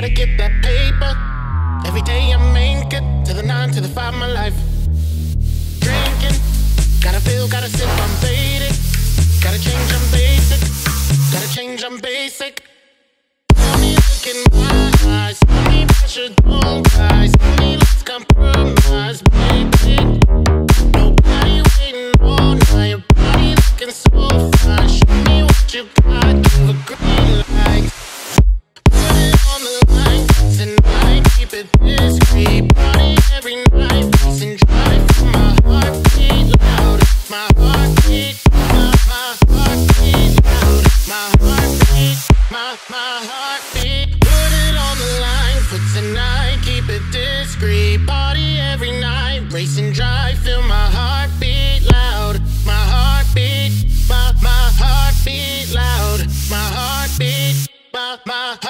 gotta get that paper. Every day I make it to the nine, to the five, my life. degree body every night, race and drive. feel my heartbeat loud, my heartbeat, my my heartbeat loud, my heartbeat, my my. Heart